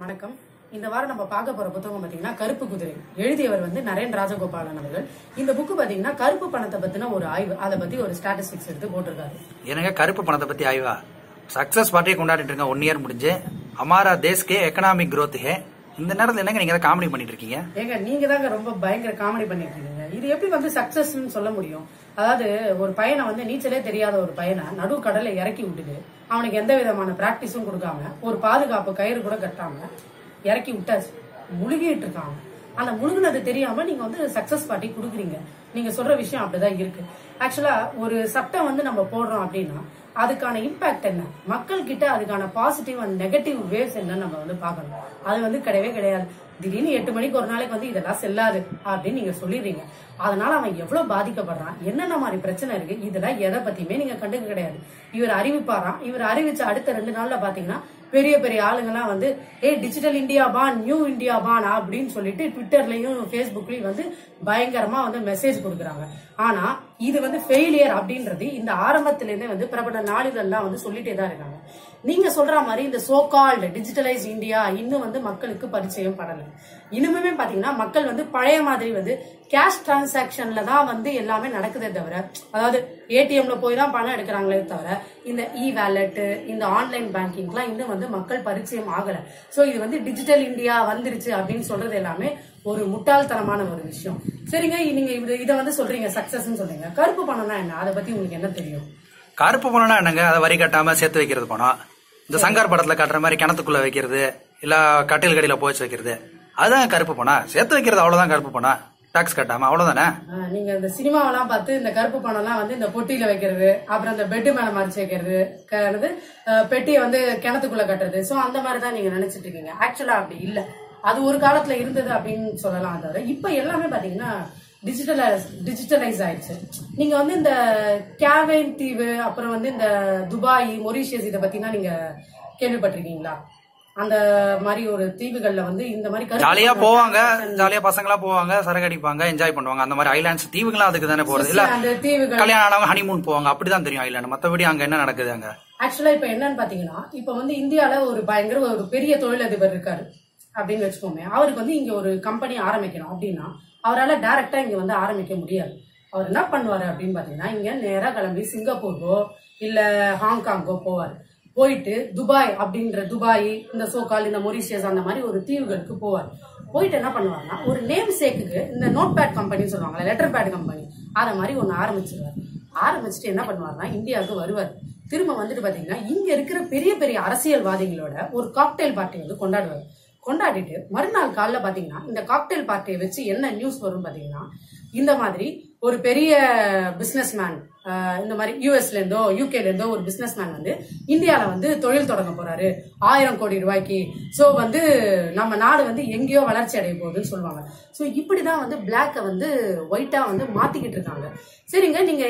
வணக்கம். இந்த வாரம் நம்ம பார்க்க போற புத்தகம் பாத்தீங்கன்னா கருப்பு குதிரை. எழுதியவர் வந்து நரேன் ராஜகோபாலன் அவர்கள். இந்த புக்கு பாத்தீங்கன்னா கருப்பு பணத்தை பத்தின ஒரு ஆய்வு. அதை பத்தி ஒரு ஸ்டாட்டிஸ்டிக்ஸ் எடுத்து போட்டிருக்காரு. எனக்கு கருப்பு பணத்தை பத்தி ஆய்வா? சக்சஸ் பார்ட்டியை கொண்டாடிட்டு இருக்கேன் ஒன் இயர் முடிஞ்சு. அமாரா தேஸ்கே எக்கனாமிக் growth ஹே. இந்த நேரத்துல என்னங்க நீங்க காமெடி பண்ணிட்டு இருக்கீங்க? ஏங்க நீங்க தாங்க ரொம்ப பயங்கர காமெடி பண்ணிட்டு இருக்கீங்க. இது எப்படி வந்து சக்சஸ்னு சொல்ல முடியும்? அதாவது ஒரு பையனை வந்து நீச்சலே தெரியாத ஒரு பையனை நடு கடல்ல இறக்கி விட்டுட்டு அவனுக்கு எந்த விதமான பிராக்டிஸும் கொடுக்காம ஒரு பாதுகாப்பு கயிறு கூட கட்டாம இறக்கி விட்டாச்சு முழுகிட்டு இருக்காங்க அந்த முழுகினது தெரியாம நீங்க வந்து சக்சஸ் பார்ட்டி கொடுக்குறீங்க. நீங்க சொல்ற விஷயம் அப்படிதான் இருக்கு. ஆக்சுவலா ஒரு சட்டம் வந்து நம்ம போடுறோம் அப்படின்னா அதுக்கான இம்பாக்ட் என்ன? மக்கள் கிட்ட அதுக்கான பாசிட்டிவ் அண்ட் நெகட்டிவ் வேவ்ஸ் என்னன்னு நம்ம வந்து பார்க்கணும். அது வந்து கிடையவே கிடையாது. திடீர்னு எட்டு மணிக்கு ஒரு நாளைக்கு வந்து இதெல்லாம் செல்லாது அப்படின்னு நீங்க சொல்லிடுறீங்க. அதனால அவன் எவ்வளவு பாதிக்கப்படுறான்? என்னென்ன மாதிரி பிரச்சனை இருக்கு? இதெல்லாம் எதை பத்தியுமே நீங்க கண்டுக்க கிடையாது. இவர் அறிவிப்பாராம். இவர் அறிவிச்ச அடுத்த ரெண்டு நாள்ல பாத்தீங்கன்னா பெரிய பெரிய ஆளுங்கெல்லாம் வந்து ஏ டிஜிட்டல் இந்தியா பான் நியூ இந்தியா பான் அப்படின்னு சொல்லிட்டு ட்விட்டர்லயும் ஃபேஸ்புக்லயும் வந்து பயங்கரமா வந்து மெசேஜ் கொடுக்குறாங்க. ஆனா இது வந்து ஃபெயிலியர் அப்படின்றது இந்த ஆரம்பத்திலேருந்தே வந்து பிரபல நாளிதழ்லாம் வந்து சொல்லிட்டே தான் இருக்காங்க. நீங்க சொல்ற மாதிரி இந்த சோகால்டு டிஜிட்டலைஸ் இந்தியா இன்னும் வந்து மக்களுக்கு பரிச்சயம் படல. இனிமே பாத்தீங்கன்னா மக்கள் வந்து பழைய மாதிரி வந்து கேஷ் டிரான்சாக்ஷன்ல தான் வந்து எல்லாமே நடக்குதே தவிர அதாவது ஏடிஎம்ல போய் தான் பணம் எடுக்கிறாங்களே தவிர இந்த இ வேலெட்டு இந்த ஆன்லைன் பேங்கிங்லாம் இன்னும் வந்து மக்கள் பரிச்சயம் ஆகல. சோ இது வந்து டிஜிட்டல் இந்தியா வந்துருச்சு அப்படின்னு சொல்றது எல்லாமே ஒரு முட்டாள்தனமான ஒரு விஷயம். சரிங்க நீங்க இது இதை வந்து சொல்றீங்க சக்சஸ் சொல்றீங்க. கருப்பு பணம்னா என்ன? அதை பத்தி உங்களுக்கு என்ன தெரியும்? கருப்பு பணம்னா என்னங்க? அதை வரி கட்டாம சேர்த்து வைக்கிறது பணம் இந்த சங்கார் படத்துல காட்டுற மாதிரி கிணத்துக்குள்ள வைக்கிறது இல்ல கட்டில் கடியில போச்சு வைக்கிறது அதுதான் கருப்பு பணம் சேர்த்து வைக்கிறது அவ்வளவுதான் கருப்பு பணம் டாக்ஸ் கட்டாம அவ்வளவுதானே? நீங்க இந்த சினிமாவெல்லாம் பார்த்து இந்த கருப்பு பணம்லாம் வந்து இந்த பொட்டியில வைக்கிறது அப்புறம் இந்த பெட்டு மேல மறைச்சு வைக்கிறது பெட்டியை வந்து கிணத்துக்குள்ள கட்டுறது. சோ அந்த மாதிரி தான் நீங்க நினைச்சிட்டு இருக்கீங்க. ஆக்சுவலா அப்படி இல்ல. அது ஒரு காலத்துல இருந்தது அப்படின்னு சொல்லலாம். தவிர இப்ப எல்லாமே பாத்தீங்கன்னா டிஜிட்டலைஸ் டிஜிட்டலைஸ் ஆயிடுச்சு. நீங்க வந்து இந்த கேவைன் தீவு அப்புறம் வந்து இந்த துபாய் மொரீஷியஸ் இதை பத்தினா நீங்க கேள்விப்பட்டிருக்கீங்களா? அந்த மாதிரி ஒரு தீவுகள்ல வந்து இந்த மாதிரி ஜாலியா போவாங்க ஜாலியா பசங்களா போவாங்க சரக்கு அடிப்பாங்க என்ஜாய் பண்ணுவாங்க. அந்த மாதிரி ஐலாண்ட்ஸ் தீவுகளும் அதுக்கு தானே போறது. இல்ல அந்த தீவுகள். கல்யாணம் ஆனவங்க ஹனிமூன் போவாங்க. அப்படிதான் தெரியும் ஐலாண்ட் மத்தபடி அங்க என்ன நடக்குது அங்க? ஆக்சுவலா இப்ப என்னன்னு பாத்தீங்கன்னா இப்ப வந்து இந்தியால ஒரு பயங்கர ஒரு பெரிய தொழிலதிபர் இருக்காரு. அப்படின்னு வச்சுக்கோமே அவருக்கு வந்து இங்க ஒரு கம்பெனி ஆரம்பிக்கணும். அப்படின்னா அவரால் டைரக்டா இங்கே வந்து ஆரம்பிக்க முடியாது. அவர் என்ன பண்ணுவார் அப்படின்னு பார்த்தீங்கன்னா இங்கே நேராக கிளம்பி சிங்கப்பூருக்கோ இல்லை ஹாங்காங்கோ போவார். போயிட்டு துபாய் அப்படின்ற துபாய் இந்த சோகால் இந்த மொரிஷியஸ் அந்த மாதிரி ஒரு தீவுகளுக்கு போவார். போயிட்டு என்ன பண்ணுவாருன்னா ஒரு நேம் சேக்குக்கு இந்த நோட் பேட் கம்பெனின்னு சொல்லுவாங்க லெட்டர் பேட் கம்பெனி அதை மாதிரி ஒன்று ஆரம்பிச்சிருவார். ஆரம்பிச்சுட்டு என்ன பண்ணுவாருன்னா இந்தியாவுக்கு வருவார். திரும்ப வந்துட்டு பார்த்தீங்கன்னா இங்கே இருக்கிற பெரிய பெரிய அரசியல்வாதிகளோட ஒரு காக்டெயில் பார்ட்டி வந்து கொண்டாடுவார். கொண்டாடிட்டு மறுநாள் காலைல பார்த்தீங்கன்னா இந்த காக்டெயில் பார்ட்டியை வச்சு என்ன நியூஸ் வரும் பார்த்தீங்கன்னா இந்த மாதிரி ஒரு பெரிய பிஸ்னஸ் மேன் இந்த மாதிரி யூஎஸ்ல இருந்தோ யூகேல இருந்தோ ஒரு பிஸ்னஸ் மேன் வந்து இந்தியால வந்து தொழில் தொடங்க போறாரு. ஆயிரம் கோடி ரூபாய்க்கு. ஸோ வந்து நம்ம நாடு வந்து எங்கேயோ வளர்ச்சி அடைய போகுதுன்னு சொல்லுவாங்க. சோ இப்படிதான் வந்து பிளாக்கை வந்து ஒயிட்டா வந்து மாத்திக்கிட்டு இருக்காங்க. சரிங்க நீங்க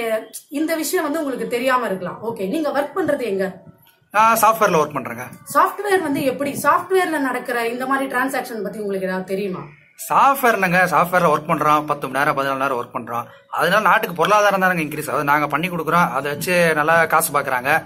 இந்த விஷயம் வந்து உங்களுக்கு தெரியாம இருக்கலாம். ஓகே நீங்க ஒர்க் பண்றது எங்க? சாஃப்ட்வேர்ல ஒர்க் பண்றேங்க. சாஃப்ட்வேர் வந்து எப்படி? சாஃப்ட்வேர்ல நடக்கிற இந்த மாதிரி டிரான்சாக்ஷன் பத்தி உங்களுக்கு ஏதாவது தெரியுமா? சாஃப்ட்வேர்லங்க சாஃப்ட்வேர்ல ஒர்க் பண்றோம். பத்து மணி நேரம் பதினாலு நேரம் ஒர்க் பண்றோம். அதனால நாட்டுக்கு பொருளாதாரம் தானங்க இன்க்ரீஸ் ஆகுது நாங்க பண்ணி கொடுக்குறோம். அதை வச்சு நல்லா காசு பாக்குறாங்க.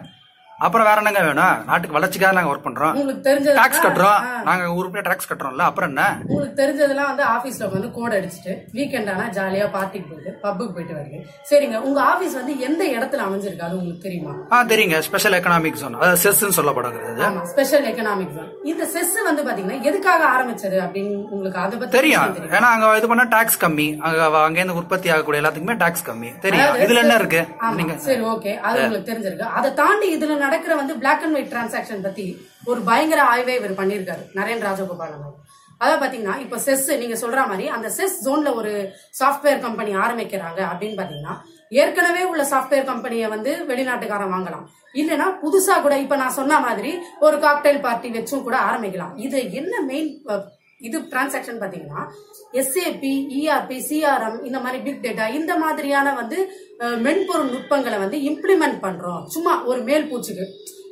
அப்புறம் வேற என்னங்க வேணும்? நாட்டுக்கு வளர்ச்சிக்காக நாங்க ஒர்க் பண்றோம். உங்களுக்கு தெரிஞ்சது டாக்ஸ் கட்டுறோம். நாங்க உருப்படியா டாக்ஸ் கட்டுறோம்ல அப்புறம் என்ன? உங்களுக்கு தெரிஞ்சதெல்லாம் வந்து ஆபீஸ்ல வந்து கோட் அடிச்சுட்டு வீக்கெண்ட் ஆனா ஜாலியா பார்ட்டிக்கு போயிட்டு பப்புக்கு போயிட்டு வரீங்க. சரிங்க. உங்க ஆபீஸ் வந்து எந்த இடத்துல அமைஞ்சிருக்கு அது உங்களுக்கு தெரியுமா? ஆ தெரியுங்க. ஸ்பெஷல் எக்கனாமிக் ஜோன் அதாவது செஸ்ன்னு சொல்லப்படுகிறது ஸ்பெஷல் எக்கனாமிக் ஜோன் இந்த செஸ் வந்து பாத்தீங்கன்னா எதுக்காக ஆரம்பிச்சது அப்படின்னு உங்களுக்கு அதை பத்தி தெரியும். ஏன்னா அங்க இது பண்ணா டாக்ஸ் கம்மி. அங்க அங்கேருந்து உற்பத்தி ஆகக்கூடிய எல்லாத்துக்குமே டாக்ஸ் கம்மி. தெரியும். இதுல என்ன இருக்கு? சரி ஓகே அது உங்களுக்கு தெரிஞ்சிருக்கு. அதை தாண்டி இதுல நடக்கிற வந்து பிளாக் அண்ட் ஒயிட் டிரான்சாக்ஷன் பத்தி ஒரு பயங்கர ஆய்வே இவர் பண்ணியிருக்காரு. நரேன் ராஜகோபால் அவர் அதாவது பாத்தீங்கன்னா இப்ப செஸ் நீங்க சொல்ற மாதிரி அந்த செஸ் ஜோன்ல ஒரு சாஃப்ட்வேர் கம்பெனி ஆரம்பிக்கிறாங்க அப்படின்னு பாத்தீங்கன்னா ஏற்கனவே உள்ள சாஃப்ட்வேர் கம்பெனியை வந்து வெளிநாட்டுக்காரன் வாங்கலாம். இல்லனா புதுசா கூட இப்ப நான் சொன்ன மாதிரி ஒரு காக்டைல் பார்ட்டி வச்சும் கூட ஆரம்பிக்கலாம். இது என்ன மெயின் இது டிரான்சாக்ஷன் பாத்தீங்கன்னா எஸ்ஏபி இஆர்பி சிஆர்எம் இந்த மாதிரி பிக் டேட்டா இந்த மாதிரியான வந்து மென்பொருள் நுட்பங்களை வந்து இம்ப்ளிமெண்ட் பண்றோம். சும்மா ஒரு மேல் பூச்சிக்கு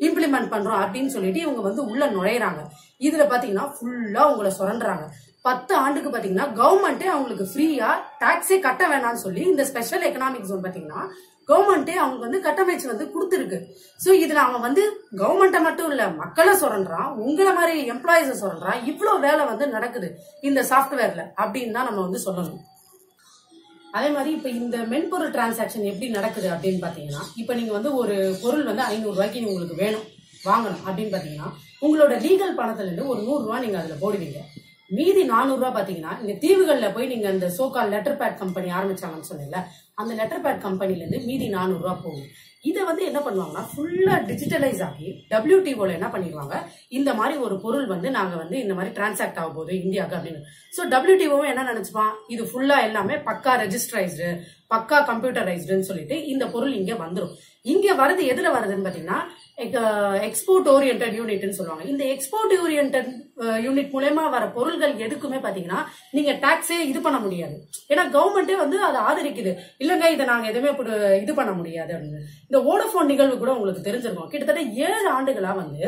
இம்ப்ளிமெண்ட் பண்றோம் அப்படின்னு சொல்லிட்டு இவங்க வந்து உள்ள நுழையிறாங்க. இதுல பாத்தீங்கன்னா ஃபுல்லா உங்களை சுரண்டுறாங்க. பத்து ஆண்டுக்கு பாத்தீங்கன்னா கவர்மெண்ட்டே அவங்களுக்கு ஃப்ரீயா டாக்ஸே கட்ட வேணாம்னு சொல்லி இந்த ஸ்பெஷல் எக்கனாமிக் ஜோன் பாத்தீங்கன்னா கவர்மெண்ட்டே அவங்க வந்து கட்டமைச்சு வந்து கொடுத்துருக்கு. சோ இதுல அவன் வந்து கவர்மெண்ட்டை மட்டும் இல்ல மக்களை சொல்றான் உங்களை மாதிரி எம்ப்ளாயிஸ சொல்றான் இவ்வளவு வேலை வந்து நடக்குது இந்த சாஃப்ட்வேர்ல அப்படின்னு தான் நம்ம வந்து சொல்லணும். அதே மாதிரி இப்ப இந்த மென்பொருள் டிரான்சாக்ஷன் எப்படி நடக்குது அப்படின்னு பாத்தீங்கன்னா இப்ப நீங்க வந்து ஒரு பொருள் வந்து ஐநூறுரூவாய்க்கு உங்களுக்கு வேணும் வாங்கணும் அப்படின்னு பாத்தீங்கன்னா உங்களோட லீகல் பணத்துல இருந்து ஒரு நூறு நீங்கள் நீங்க அதுல போடுவீங்க. மீதி நானூறுரூவா பார்த்தீங்கன்னா பாத்தீங்கன்னா இந்த தீவுகள்ல போய் நீங்க அந்த so called letter pad company ஆரம்பிச்சாங்கன்னு சொன்னீங்கல்ல அந்த லெட்டர் பேட் கம்பெனிலேருந்து மீதி நானூறுரூவா போகும். இதை வந்து என்ன பண்ணுவாங்கன்னா ஃபுல்லாக டிஜிட்டலைஸ் ஆகி டபிள்யூடிஓவில் என்ன பண்ணிடுவாங்க இந்த மாதிரி ஒரு பொருள் வந்து நாங்கள் வந்து இந்த மாதிரி டிரான்சாக்ட் ஆக போகுது இந்தியாவுக்கு அப்படின்னு. ஸோ டபிள்யூடிஓவும் என்ன நினச்சிப்பா இது ஃபுல்லாக எல்லாமே பக்கா ரெஜிஸ்டரைஸ்டு பக்கா கம்ப்யூட்டரைஸ்டுன்னு சொல்லிட்டு இந்த பொருள் இங்கே வந்துடும் இங்க வரது எதுல வருதுன்னு பாத்தீங்கன்னா எக்ஸ்போர்ட் ஓரியன்ட் யூனிட்னு சொல்லுவாங்க. இந்த எக்ஸ்போர்ட் ஓரியன்ட் யூனிட் மூலயமா வர பொருள்கள் எதுக்குமே பாத்தீங்கன்னா நீங்க டாக்ஸே இது பண்ண முடியாது. ஏன்னா கவர்மெண்டே வந்து அதை ஆதரிக்குது. இல்லங்க இதை நாங்க எதுவுமே இது பண்ண முடியாது அப்படின்னு. இந்த ஓடோபோன் நிகழ்வு கூட உங்களுக்கு தெரிஞ்சிருக்கும். கிட்டத்தட்ட ஏழு ஆண்டுகளா வந்து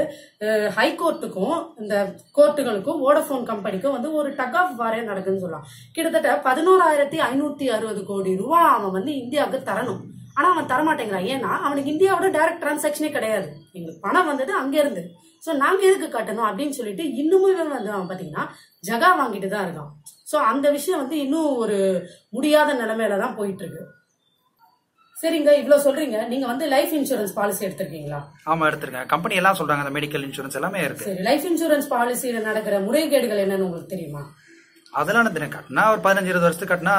ஹைகோர்ட்டுக்கும் இந்த கோர்ட்டுகளுக்கும் ஓடோபோன் கம்பெனிக்கும் வந்து ஒரு டக் ஆஃப் வாரே நடக்குதுன்னு சொல்லலாம். கிட்டத்தட்ட பதினோராயிரத்தி ஐநூத்தி அறுபது கோடி ரூபா அவன் வந்து இந்தியாவுக்கு தரணும். ஆனா அவன் தரமாட்டேங்கிறான். ஏன்னா அவனுக்கு இந்தியாவோட டைரக்ட் டிரான்சாக்ஷனே கிடையாது. எங்களுக்கு பணம் வந்தது அங்க இருந்து. சோ நாங்க எதுக்கு கட்டணும் அப்படின்னு சொல்லிட்டு இன்னுமே வந்து அவன் பாத்தீங்கன்னா ஜகா வாங்கிட்டு தான் இருக்கான். சோ அந்த விஷயம் வந்து இன்னும் ஒரு முடியாத நிலைமையில தான் போயிட்டு இருக்கு. சரிங்க இவ்வளவு சொல்றீங்க. நீங்க வந்து லைஃப் இன்சூரன்ஸ் பாலிசி எடுத்திருக்கீங்களா? ஆமா எடுத்திருக்கேன். கம்பெனி எல்லாம் சொல்றாங்க அந்த மெடிக்கல் இன்சூரன்ஸ் எல்லாமே இருக்கு. சரி லைஃப் இன்சூரன்ஸ் பாலிசியில நடக்கிற முறைகேடுகள் என்னன்னு உங்களுக்கு தெரியுமா? அதெல்லாம் நான் தினம் கட்டினா ஒரு பதினஞ்சு இருபது வருஷத்துக்கு கட்டினா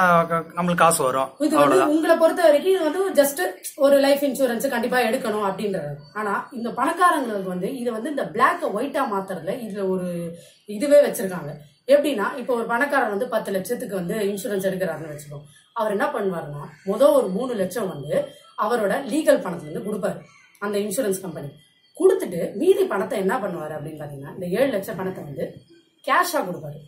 நம்மளுக்கு காசு வரும். இது வந்து உங்களை பொறுத்த வரைக்கும் இது வந்து ஜஸ்ட் ஒரு லைஃப் இன்சூரன்ஸ் கண்டிப்பா எடுக்கணும் அப்படின்றது. ஆனா இந்த பணக்காரங்களுக்கு வந்து இதை வந்து இந்த பிளாக்க ஒயிட்டா மாத்துறதுல இதுல ஒரு இதுவே வச்சிருக்காங்க. எப்படின்னா இப்போ ஒரு பணக்காரர் வந்து பத்து லட்சத்துக்கு வந்து இன்சூரன்ஸ் எடுக்கிறாருன்னு வச்சுக்கோம் அவர் என்ன பண்ணுவாருன்னா முதல் ஒரு மூணு லட்சம் வந்து அவரோட லீகல் பணத்துல இருந்து கொடுப்பாரு. அந்த இன்சூரன்ஸ் கம்பெனி கொடுத்துட்டு மீதி பணத்தை என்ன பண்ணுவாரு அப்படின்னு பாத்தீங்கன்னா இந்த ஏழு லட்சம் பணத்தை வந்து கேஷா கொடுப்பாரு.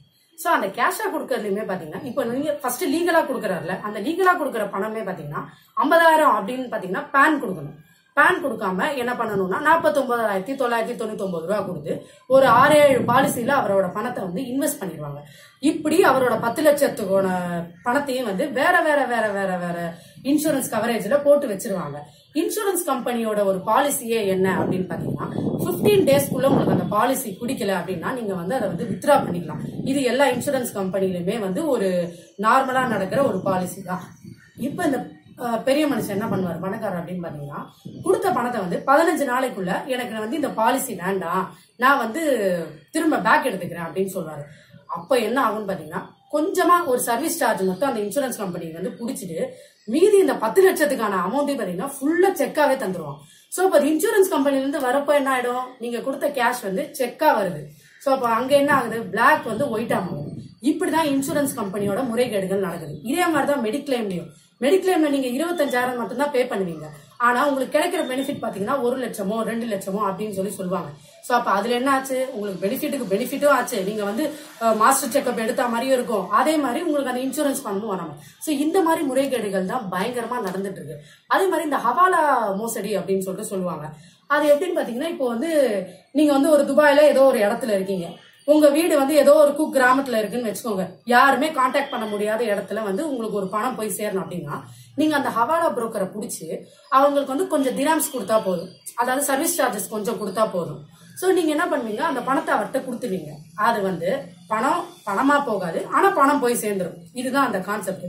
சோ அந்த கேஷா கொடுக்கறதுலயுமே பாத்தீங்கன்னா இப்போ நீங்க ஃபர்ஸ்ட் லீகலா கொடுக்கறாருல அந்த லீகலா கொடுக்கற பணமே பாத்தீங்கன்னா ஐம்பதாயிரம் அப்படின்னு பாத்தீங்கன்னா பேன் கொடுக்கணும். பேன் கொடுக்காம என்ன பண்ணணும்னா நாற்பத்தொன்பதாயிரத்தி தொள்ளாயிரத்தி தொண்ணூத்தி ஒன்பது ரூபா கொடுத்து ஒரு ஆறு ஏழு பாலிசியில அவரோட பணத்தை வந்து இன்வெஸ்ட் பண்ணிடுவாங்க. இப்படி அவரோட பத்து லட்சத்துக்கான பணத்தையும் வந்து வேற வேற வேற வேற வேற இன்சூரன்ஸ் கவரேஜ்ல போட்டு வச்சிருவாங்க. இன்சூரன்ஸ் கம்பெனியோட ஒரு பாலிசியே என்ன அப்படின்னு பாத்தீங்கன்னா 15 டேஸ்க்குள்ள உங்களுக்கு அந்த பாலிசி பிடிக்கல அப்படின்னா நீங்க வந்து அதை வந்து வித்ரா பண்ணிக்கலாம். இது எல்லா இன்சூரன்ஸ் கம்பெனிலுமே வந்து ஒரு நார்மலா நடக்கிற ஒரு பாலிசி தான். இப்ப இந்த பெரிய மனுஷன் என்ன பண்ணுவார்? பணக்காரர் அப்படின்னு பாத்தீங்கன்னா கொடுத்த பணத்தை வந்து பதினஞ்சு நாளைக்குள்ள எனக்கு வந்து இந்த பாலிசி வேண்டாம். நான் வந்து திரும்ப பேக் எடுத்துக்கிறேன் அப்படின்னு சொல்றாரு. அப்ப என்ன ஆகும்னு பாத்தீங்கன்னா கொஞ்சமா ஒரு சர்வீஸ் சார்ஜ் மட்டும் அந்த இன்சூரன்ஸ் கம்பெனி வந்து புடிச்சிட்டு மீதி இந்த பத்து லட்சத்துக்கான அமௌண்ட்டே பாத்தீங்கன்னா ஃபுல்லா செக்காவே தந்துருவோம் சோ அப்ப இன்சூரன்ஸ் கம்பெனில இருந்து வரப்போ என்ன ஆயிடும்? நீங்க கொடுத்த கேஷ் வந்து செக்கா வருது. சோ அப்ப அங்க என்ன ஆகுது? பிளாக் வந்து ஒயிட்டா மாறும் இப்படிதான் இன்சூரன்ஸ் கம்பெனியோட முறைகேடுகள் நடக்குது. இதே மாதிரிதான் மெடிக்ளைம்லயும் மெடிக்ளைம்ல நீங்க இருபத்தஞ்சாயிரம் மட்டும்தான் பே பண்ணுவீங்க. ஆனா உங்களுக்கு கிடைக்கிற பெனிஃபிட் பாத்தீங்கன்னா ஒரு லட்சமோ ரெண்டு லட்சமோ அப்படின்னு சொல்லி சொல்லுவாங்க. சோ அப்ப அதுல என்ன ஆச்சு? உங்களுக்கு பெனிஃபிட்டுக்கு பெனிஃபிட்டும் ஆச்சு. நீங்க வந்து மாஸ்டர் செக்அப் எடுத்த மாதிரியும் இருக்கும். அதே மாதிரி உங்களுக்கு அந்த இன்சூரன்ஸ் பண்ணணும் வராங்க. சோ இந்த மாதிரி முறைகேடுகள் தான் பயங்கரமா நடந்துட்டு இருக்கு. அதே மாதிரி இந்த ஹவாலா மோசடி அப்படின்னு சொல்லிட்டு சொல்லுவாங்க. அது எப்படின்னு பாத்தீங்கன்னா இப்போ வந்து நீங்க வந்து ஒரு துபாயில ஏதோ ஒரு இடத்துல இருக்கீங்க. உங்க வீடு வந்து ஏதோ ஒரு குக் கிராமத்துல இருக்குன்னு வச்சுக்கோங்க. யாருமே காண்டாக்ட் பண்ண முடியாத இடத்துல வந்து உங்களுக்கு ஒரு பணம் போய் சேரணும் அப்படின்னா நீங்க அந்த ஹவாலா புரோக்கரை பிடிச்சி அவங்களுக்கு வந்து கொஞ்சம் திராம்ஸ் கொடுத்தா போதும். அதாவது சர்வீஸ் சார்ஜஸ் கொஞ்சம் கொடுத்தா போதும். ஸோ நீங்க என்ன பண்ணுவீங்க? அந்த பணத்தை அவர்கிட்ட கொடுத்துருவீங்க. அது வந்து பணம் பணமா போகாது. ஆனா பணம் போய் சேர்ந்துரும். இதுதான் அந்த கான்செப்ட்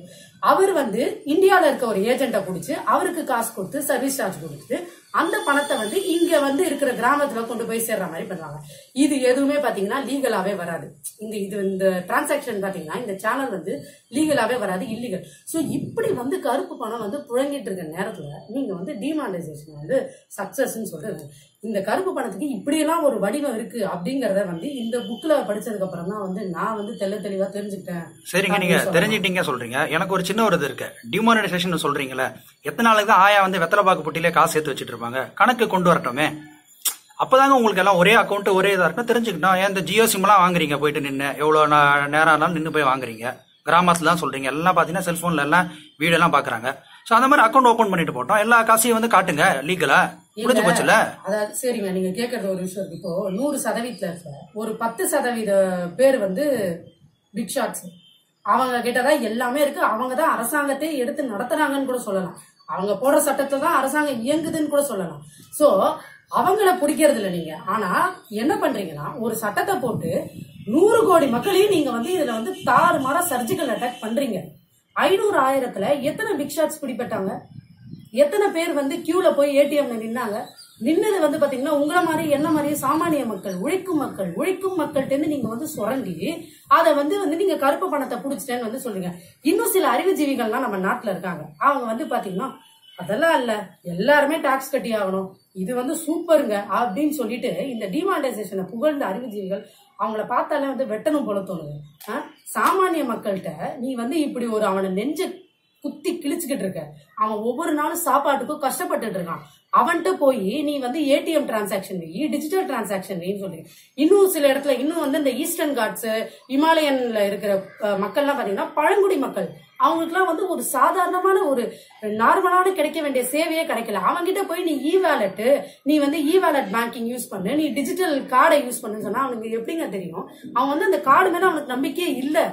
அவர் வந்து இந்தியால இருக்க ஒரு ஏஜென்ட்டை பிடிச்சி அவருக்கு காசு கொடுத்து சர்வீஸ் சார்ஜ் கொடுத்து அந்த பணத்தை வந்து இங்க வந்து இருக்கிற கிராமத்துல கொண்டு போய் சேர்ற மாதிரி பண்ணுவாங்க இது எதுவுமே பாத்தீங்கன்னா லீகலாவே வராது. இந்த இது இந்த டிரான்சாக்ஷன் பாத்தீங்கன்னா இந்த சேனல் வந்து லீகலாவே வராது இல்லீகல் சோ இப்படி வந்து கருப்பு பணம் வந்து புழங்கிட்டு இருக்க நேரத்துல நீங்க வந்து டிமானிட்டைசேஷன் வந்து சக்சஸ்ன்னு சொல்றது. இந்த கருப்பு பணத்துக்கு இப்படியெல்லாம் ஒரு வடிவம் இருக்கு அப்படிங்கறத வந்து இந்த புக்ல படிச்சதுக்கு அப்புறம் தான் வந்து நான் வந்து தெள்ள தெளிவா தெரிஞ்சுக்கிட்டேன். சரிங்க நீங்க தெரிஞ்சுக்கிட்டீங்க சொல்றீங்க. எனக்கு ஒரு சின்ன ஒரு இது இருக்கு? டிமானிடைசேஷன் சொல்றீங்களே எத்தனை நாளுக்கு தான் ஆயா வந்து வெத்தலை பாக்கு பொட்டியிலே காசு சேர்த்து வச்சிட்டு இருப்பாங்க? கணக்கு கொண்டு வரட்டுமே. அப்பதாங்க உங்களுக்கு எல்லாம் ஒரே அக்கௌண்ட் ஒரே இதா இருக்குன்னு தெரிஞ்சுக்கிட்டோம் ஏன் இந்த ஜியோ சிம் எல்லாம் வாங்குறீங்க? போயிட்டு நின்று எவ்வளவு நா- நேரம் ஆனாலும் நின்று போய் வாங்குறீங்க. கிராமத்துல தான் சொல்றீங்க. எல்லாம் பாத்தீங்கன்னா செல்போன்ல எல்லாம் வீடெல்லாம் பாக்குறாங்க. சோ அந்த மாதிரி அக்கௌண்ட் ஓபன் பண்ணிட்டு போட்டோம். எல்லா காசையும் வந்து காட்டுங்க. லீகலா முடிஞ்சு போச்சுல? அதாவது சரிங்க நீங்க கேக்குறது ஒரு விஷயம் இப்போ நூறு சதவீதத்துல இருக்க. ஒரு பத்து சதவீத பேர் வந்து பிக் ஷாட்ஸ் அவங்க கிட்டதான் எல்லாமே இருக்கு. அவங்க தான் அரசாங்கத்தை எடுத்து நடத்துறாங்கன்னு கூட சொல்லலாம். அவங்க போடுற சட்டத்தை தான் அரசாங்கம் இயங்குதுன்னு கூட சொல்லலாம். சோ அவங்கள பிடிக்கிறது இல்ல நீங்க. ஆனா என்ன பண்றீங்கன்னா ஒரு சட்டத்தை போட்டு நூறு கோடி மக்களையும் நீங்க வந்து இதுல வந்து தாறுமாற சர்ஜிக்கல் அட்டாக் பண்றீங்க. ஐநூறு ஆயிரத்துல எத்தனை பிக் ஷாட்ஸ் பிடிப்பட்டாங்க எத்தனை பேர் வந்து கியூல போய் ஏடிஎம்ல நின்னாங்க? நின்னது வந்து பாத்தீங்கன்னா உங்களை மாதிரி என்ன மாதிரி சாமானிய மக்கள் உழைக்கும் மக்கள் உழைக்கும் மக்கள்கிட்ட நீங்க வந்து சுரண்டி அதை வந்து வந்து நீங்க கருப்பு பணத்தை புடிச்சிட்டேன்னு வந்து சொல்றீங்க இன்னும் சில அறிவுஜீவிகள்லாம் நம்ம நாட்டுல இருக்காங்க. அவங்க வந்து பாத்தீங்கன்னா அதெல்லாம் இல்ல எல்லாருமே டாக்ஸ் கட்டி ஆகணும். இது வந்து சூப்பருங்க அப்படின்னு சொல்லிட்டு இந்த டிமானிட்டைசேஷனை புகழ்ந்த அறிவுஜீவிகள் அவங்கள பார்த்தாலே வந்து வெட்டணும் போல தோணுது. ஆ? சாமானிய மக்கள்கிட்ட நீ வந்து இப்படி ஒரு அவனை நெஞ்ச குத்தி கிழிச்சுக்கிட்டு இருக்க. அவன் ஒவ்வொரு நாளும் சாப்பாட்டுக்கும் கஷ்டப்பட்டுட்டு இருக்கான். அவன்கிட்ட போய் நீ வந்து ஏடிஎம் டிரான்சாக்ஷன் வை டிஜிட்டல் டிரான்சாக்ஷன் வைன்னு சொல்லி. இன்னும் சில இடத்துல இன்னும் வந்து இந்த ஈஸ்டர்ன் காட்ஸ் இமாலயன்ல இருக்கிற மக்கள்லாம் பாத்தீங்கன்னா பழங்குடி மக்கள். அவங்களுக்குலாம் வந்து ஒரு சாதாரணமான ஒரு நார்மலான கிடைக்க வேண்டிய சேவையே கிடைக்கல. அவன்கிட்ட போய் நீ இ வேலெட் நீ வந்து இ வேலெட் பேங்கிங் யூஸ் பண்ணு. நீ டிஜிட்டல் கார்டை யூஸ் பண்ணுன்னு சொன்னா அவனுக்கு எப்படிங்க தெரியும்? அவன் வந்து அந்த கார்டு மேல அவனுக்கு நம்பிக்கையே இல்லை.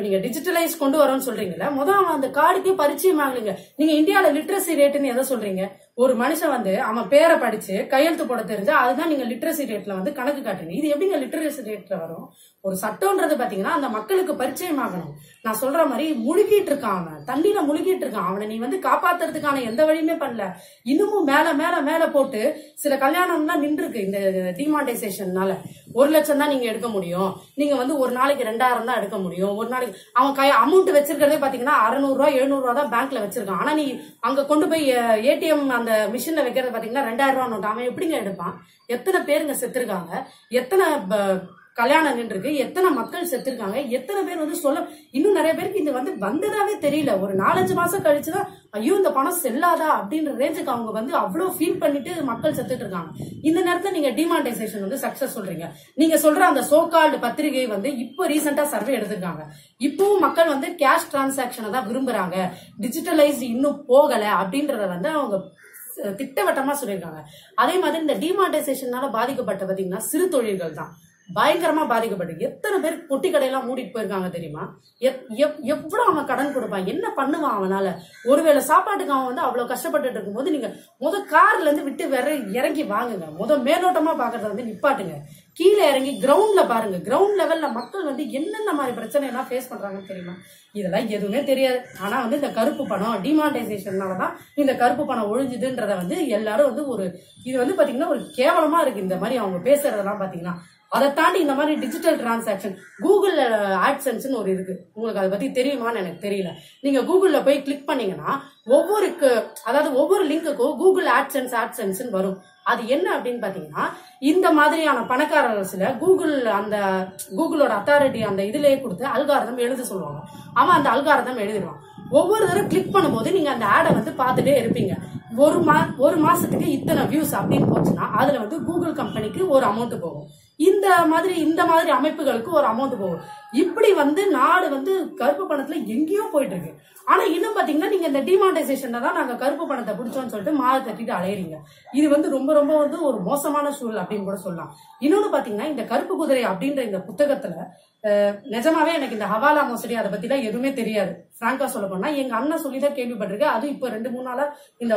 இப்ப நீங்க டிஜிட்டலைஸ் கொண்டு வரோம்னு சொல்றீங்கல்ல முதல் அந்த கார்டுக்கே பரிச்சயம் ஆகலைங்க நீங்க இந்தியாவில லிட்ரஸி ரேட்டுன்னு எதை சொல்றீங்க? ஒரு மனுஷன் வந்து அவன் பேரை படிச்சு கையெழுத்து போட தெரிஞ்சா அதுதான் நீங்க லிட்ரஸி ரேட்ல வந்து கணக்கு காட்டுறீங்க. இது எப்படிங்க லிட்ரஸி ரேட்ல வரும்? ஒரு சட்டம்ன்றது பாத்தீங்கன்னா அந்த மக்களுக்கு பரிச்சயம் ஆகணும் நான் சொல்ற மாதிரி முழுகிட்டு இருக்கான் அவன். தண்ணியில முழுகிட்டு இருக்கான். அவனை நீ வந்து காப்பாத்துறதுக்கான எந்த வழியுமே பண்ணல. இன்னமும் மேல மேல மேல போட்டு சில கல்யாணம்லாம் நின்று இருக்கு இந்த டிமாண்டைசேஷன்னால ஒரு லட்சம் தான் நீங்க எடுக்க முடியும். நீங்க வந்து ஒரு நாளைக்கு ரெண்டாயிரம் தான் எடுக்க முடியும். ஒரு நாளைக்கு அவன் கை அமௌண்ட் வச்சிருக்கிறதே பாத்தீங்கன்னா அறுநூறு ரூபா எழுநூறு ரூபா தான் பேங்க்ல வச்சிருக்கான். ஆனா நீ அங்க கொண்டு போய் ஏடிஎம் அந்த மிஷின்ல வைக்கிறது பாத்தீங்கன்னா ரெண்டாயிரம் ரூபா நோட்டு அவன் எப்படிங்க எடுப்பான்? எத்தனை பேருங்க செத்துருக்காங்க? எத்தனை ப- கல்யாணம் நின்றுருக்கு? எத்தனை மக்கள் செத்துருக்காங்க? எத்தனை பேர் வந்து சொல்ல இன்னும் நிறைய பேருக்கு இது வந்து வந்ததாவே தெரியல. ஒரு நாலஞ்சு மாசம் கழிச்சுதான் ஐயோ இந்த பணம் செல்லாதா? அப்படின்ற ரேஞ்சுக்கு அவங்க வந்து அவ்வளவு ஃபீல் பண்ணிட்டு மக்கள் செத்துட்டு இருக்காங்க. இந்த நேரத்தில் நீங்க டிமான்டைசேஷன் வந்து சக்சஸ் சொல்றீங்க. நீங்க சொல்ற அந்த சோகால்டு பத்திரிகை வந்து இப்போ ரீசெண்டா சர்வே எடுத்திருக்காங்க. இப்பவும் மக்கள் வந்து கேஷ் டிரான்சாக்ஷனை தான் விரும்புறாங்க. டிஜிட்டலைஸ் இன்னும் போகல அப்படின்றத வந்து அவங்க திட்டவட்டமா சொல்லியிருக்காங்க. அதே மாதிரி இந்த டிமானிட்டைசேஷனால பாதிக்கப்பட்ட பாத்தீங்கன்னா சிறு தொழில்கள் தான். பயங்கரமா பாதிக்கப்பட்டு எத்தனை பேர் பொட்டி கடையெல்லாம் மூடிட்டு போயிருக்காங்க தெரியுமா? எப்- எப்- எவ்வளவு அவன் கடன் கொடுப்பான் என்ன பண்ணுவான் அவனால? ஒருவேளை சாப்பாட்டுக்கு அவன் வந்து அவ்வளவு கஷ்டப்பட்டுட்டு இருக்கும்போது நீங்க முத கார்ல இருந்து விட்டு வேற இறங்கி வாங்குங்க. முத மேலோட்டமா பாக்குறத வந்து நிப்பாட்டுங்க. கீழே இறங்கி கிரவுண்ட்ல பாருங்க. கிரவுண்ட் லெவல்ல மக்கள் வந்து என்னென்ன மாதிரி பிரச்சனை எல்லாம் ஃபேஸ் பண்றாங்கன்னு தெரியுமா? இதெல்லாம் எதுவுமே தெரியாது. ஆனா வந்து இந்த கருப்பு பணம் டிமானிட்டைசேஷனால தான் இந்த கருப்பு பணம் ஒழிஞ்சுதுன்றத வந்து எல்லாரும் வந்து ஒரு இது வந்து பாத்தீங்கன்னா ஒரு கேவலமா இருக்கு இந்த மாதிரி அவங்க பேசுறதெல்லாம் பாத்தீங்கன்னா. அதை தாண்டி இந்த மாதிரி டிஜிட்டல் டிரான்சாக்ஷன் கூகுள் ஆட்சன்ஸ்னு ஒரு இருக்கு. உங்களுக்கு அதை பத்தி தெரியுமான்னு எனக்கு தெரியல. நீங்க கூகுள்ல போய் கிளிக் பண்ணீங்கன்னா ஒவ்வொரு அதாவது ஒவ்வொரு லிங்க்குக்கும் கூகுள் ஆட்சன்ஸ் ஆட்சன்ஸ் வரும். அது என்ன அப்படின்னு பாத்தீங்கன்னா இந்த மாதிரியான பணக்காரர்கள் கூகுள் அந்த கூகுளோட அத்தாரிட்டி அந்த இதுலயே கொடுத்து அல்காரதம் எழுத சொல்லுவாங்க. அவன் அந்த அல்காரதம் எழுதிடுவான். ஒவ்வொரு தடவை கிளிக் பண்ணும்போது நீங்க அந்த ஆடை வந்து பார்த்துட்டே இருப்பீங்க. ஒரு மா ஒரு மாசத்துக்கு இத்தனை வியூஸ் அப்படின்னு போச்சுன்னா அதுல வந்து கூகுள் கம்பெனிக்கு ஒரு அமௌண்ட் போகும். இந்த மாதிரி இந்த மாதிரி அமைப்புகளுக்கு ஒரு அமௌண்ட் போகும். இப்படி வந்து நாடு வந்து கருப்பு பணத்துல எங்கேயோ போயிட்டு இருக்கு ஆனா இன்னும் பாத்தீங்கன்னா நீங்க இந்த டிமான்டைசேஷன்ல தான் நாங்க கருப்பு பணத்தை பிடிச்சோம்னு சொல்லிட்டு மாறு தட்டிட்டு அலையறீங்க. இது வந்து ரொம்ப ரொம்ப வந்து ஒரு மோசமான சூழல் அப்படின்னு கூட சொல்லலாம். இன்னொன்னு பாத்தீங்கன்னா இந்த கருப்பு குதிரை அப்படின்ற இந்த புத்தகத்துல நிஜமாவே எனக்கு இந்த ஹவாலா மோசடி அதை பத்திலாம் எதுவுமே தெரியாது. பிராங்கா சொல்ல போனா எங்க அண்ணன் சொல்லி தான் கேள்விப்பட்டிருக்கேன். அது இப்போ ரெண்டு மூணு நாளா இந்த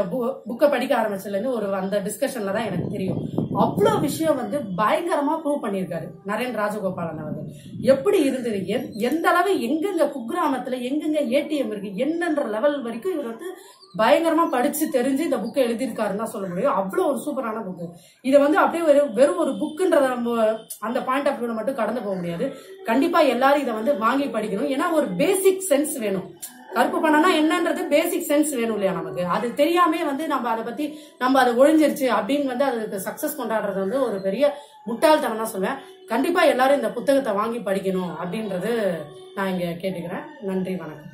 புக்கை படிக்க ஆரம்பிச்சதுல இருந்து ஒரு அந்த டிஸ்கஷன்ல தான் எனக்கு தெரியும். அவ்வளவு விஷயம் வந்து பயங்கரமா ப்ரூவ் பண்ணியிருக்காரு. நரேன் ராஜகோபாலன் அவர்கள். எப்படி இருந்தது? எந்- எந்த அளவு எங்கெங்க குக்கிராமத்துல எங்கெங்க ஏடிஎம் இருக்கு என்னன்ற லெவல் வரைக்கும் இவர் வந்து பயங்கரமா படிச்சு தெரிஞ்சு இந்த புக்கை எழுதியிருக்காருன்னு தான் சொல்ல முடியும். அவ்வளவு ஒரு சூப்பரான புக்கு இதை வந்து அப்படியே ஒரு வெறும் ஒரு புக்குன்றத நம்ம அந்த பாயிண்ட் ஆஃப் வியூல மட்டும் கடந்து போக முடியாது. கண்டிப்பா எல்லாரும் இதை வந்து வாங்கி படிக்கணும். ஏன்னா ஒரு பேசிக் சென்ஸ் வேணும். கருப்பு பணம்னா என்னன்றது பேசிக் சென்ஸ் வேணும் இல்லையா நமக்கு? அது தெரியாமே வந்து நம்ம அதை பத்தி நம்ம அதை ஒழிஞ்சிருச்சு அப்படின்னு வந்து அதுக்கு சக்சஸ் கொண்டாடுறது வந்து ஒரு பெரிய முட்டாள்தனம் தான் சொல்லுவேன். கண்டிப்பா எல்லாரும் இந்த புத்தகத்தை வாங்கி படிக்கணும் அப்படின்றது நான் இங்க கேட்டுக்கிறேன். நன்றி வணக்கம்.